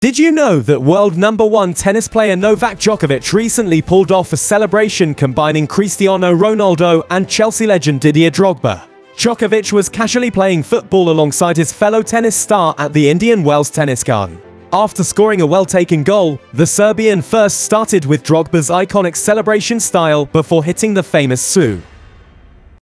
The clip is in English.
Did you know that world number one tennis player Novak Djokovic recently pulled off a celebration combining Cristiano Ronaldo and Chelsea legend Didier Drogba? Djokovic was casually playing football alongside his fellow tennis star at the Indian Wells Tennis Garden. After scoring a well-taken goal, the Serbian first started with Drogba's iconic celebration style before hitting the famous Siu.